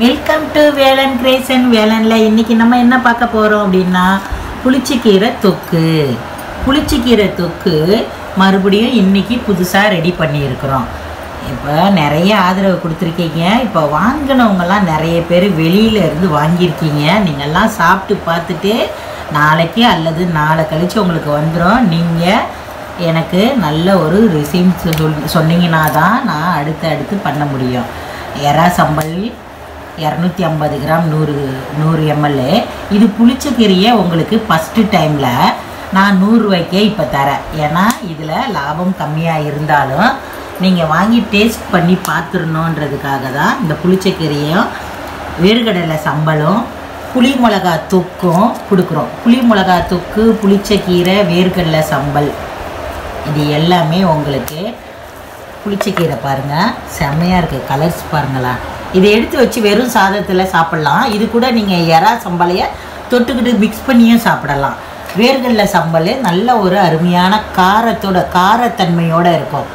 Welcome to Velan Grayson வேலனில் இன்றைக்கி நம்ம என்ன பார்க்க போகிறோம் அப்படின்னா புளிச்சிக்கீரை தொக்கு. புளிச்சிக்கீரை தொக்கு மறுபடியும் இன்றைக்கி புதுசாக ரெடி பண்ணியிருக்கிறோம். இப்போ நிறைய ஆதரவு கொடுத்துருக்கீங்க. இப்போ வாங்கினவங்கலாம் நிறைய பேர் வெளியில இருந்து வாங்கியிருக்கீங்க. நீங்கள்லாம் சாப்பிட்டு பார்த்துட்டு நாளைக்கு அல்லது நாளை கழித்து உங்களுக்கு வந்துடும் நீங்கள் எனக்கு நல்ல ஒரு ரிசீவ்ஸ் சொல் சொன்னீங்கன்னா தான் நான் அடுத்து அடுத்து பண்ண முடியும். எறா சம்பல். இரநூத்தி ஐம்பது கிராம் நூறு நூறு எம்எல்ஏ இது புளிச்சக்கீரையை உங்களுக்கு ஃபஸ்ட்டு டைமில் நான் நூறுரூவாய்க்கே இப்போ தரேன். ஏன்னா இதில் லாபம் கம்மியாக இருந்தாலும் நீங்கள் வாங்கி டேஸ்ட் பண்ணி பார்த்துடணுன்றதுக்காக தான் இந்த புளிச்சக்கீரையும் வேர்கடலை சம்பளம் புளி மிளகா தொக்கும் கொடுக்குறோம். புளி மிளகா தொக்கு புளிச்சக்கீரை வேர்கடலை சம்பல் இது எல்லாமே உங்களுக்கு புளிச்சக்கீரை பாருங்கள் செம்மையாக இருக்குது கலர்ஸ் பாருங்களேன். இதை எடுத்து வச்சு வெறும் சாதத்தில் சாப்பிட்லாம். இது கூட நீங்கள் எறா சம்பளையை தொட்டுக்கிட்டு மிக்ஸ் பண்ணியும் சாப்பிடலாம். வேர்கடல சம்பல் நல்ல ஒரு அருமையான காரத்தோட காரத்தன்மையோடு இருக்கும்.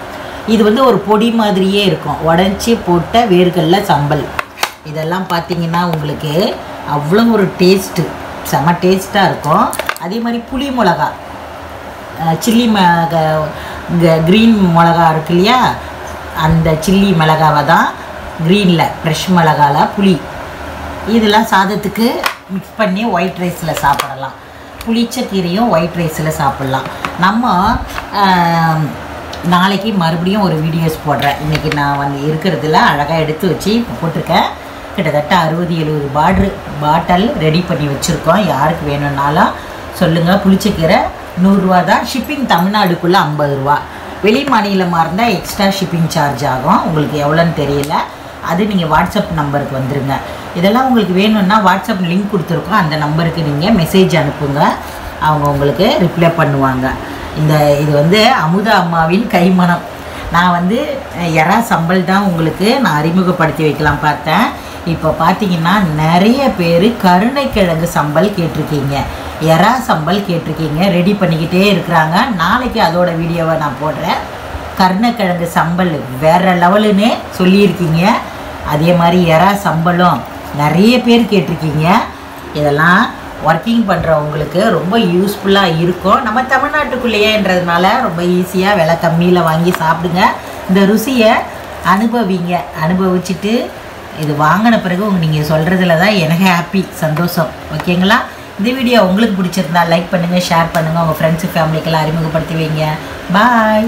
இது வந்து ஒரு பொடி மாதிரியே இருக்கும். உடச்சி போட்ட வேர்கடல சம்பல். இதெல்லாம் பார்த்தீங்கன்னா உங்களுக்கு அவ்வளோ ஒரு டேஸ்ட்டு செம டேஸ்ட்டாக இருக்கும். அதே மாதிரி புளி மிளகா. சில்லி மிளகா க்ரீன் மிளகா இருக்கு இல்லையா? அந்த சில்லி மிளகாவை தான் க்ரீனில் ஃப்ரெஷ் மிளகால புளி. இதெல்லாம் சாதத்துக்கு மிக்ஸ் பண்ணி ஒயிட் ரைஸில் சாப்பிடலாம். புளிச்சக்கீரையும் ஒயிட் ரைஸில் சாப்பிட்லாம். நம்ம நாளைக்கு மறுபடியும் ஒரு வீடியோஸ் போடுறேன். இன்றைக்கி நான் வந்து இருக்கிறதுல அழகாக எடுத்து வச்சு இப்போ போட்டிருக்கேன். கிட்டத்தட்ட அறுபது எழுபது பாட்ரு பாட்டில் ரெடி பண்ணி வச்சுருக்கோம். யாருக்கு வேணும்னாலும் சொல்லுங்கள் புளிச்சக்கீரை நூறுரூவா தான். ஷிப்பிங் தமிழ்நாடுக்குள்ளே ஐம்பது ரூபா. வெளி மாநிலமாக இருந்தால் எக்ஸ்ட்ரா ஷிப்பிங் சார்ஜ் ஆகும். உங்களுக்கு எவ்வளோன்னு தெரியல. அது நீங்கள் வாட்ஸ்அப் நம்பருக்கு வந்துடுங்க இதெல்லாம் உங்களுக்கு வேணும்னா வாட்ஸ்அப் லிங்க் கொடுத்துருக்கோம். அந்த நம்பருக்கு நீங்கள் மெசேஜ் அனுப்புங்க. அவங்க உங்களுக்கு ரிப்ளை பண்ணுவாங்க. இந்த இது வந்து அமுதா அம்மாவின் கைமணம் நான் வந்து அஹ், எறா சம்பல் தான் உங்களுக்கு நான் அறிமுகப்படுத்தி வைக்கலாம் பார்த்தேன். இப்போ பார்த்தீங்கன்னா நிறைய பேர் கருணைக்கிழங்கு சம்பல் கேட்டிருக்கீங்க. எறா சம்பல் கேட்டிருக்கீங்க. ரெடி பண்ணிக்கிட்டே இருக்கிறாங்க. நாளைக்கு அதோட வீடியோவை நான் போடுறேன். கருணைக்கிழங்கு சம்பல் வேறு லெவலுன்னு சொல்லியிருக்கீங்க. அதே மாதிரி எறா சம்பளம் நிறைய பேர் கேட்டிருக்கீங்க. இதெல்லாம் ஒர்க்கிங் பண்ணுறவங்களுக்கு ரொம்ப யூஸ்ஃபுல்லாக இருக்கும். நம்ம தமிழ்நாட்டுக்குள்ளேயேன்றதுனால ரொம்ப ஈஸியாக விலை கம்மியில் வாங்கி சாப்பிடுங்க. இந்த ருசியை அனுபவிங்க. அனுபவிச்சுட்டு இது வாங்கின பிறகு உங்கள் நீங்கள் சொல்கிறதுல தான் எனக்கு ஹாப்பி சந்தோஷம். ஓகேங்களா? இந்த வீடியோ உங்களுக்கு பிடிச்சிருந்தா லைக் பண்ணுங்கள் ஷேர் பண்ணுங்கள் உங்கள் ஃப்ரெண்ட்ஸு ஃபேமிலிக்கெல்லாம் அறிமுகப்படுத்தி வைங்க. பாய்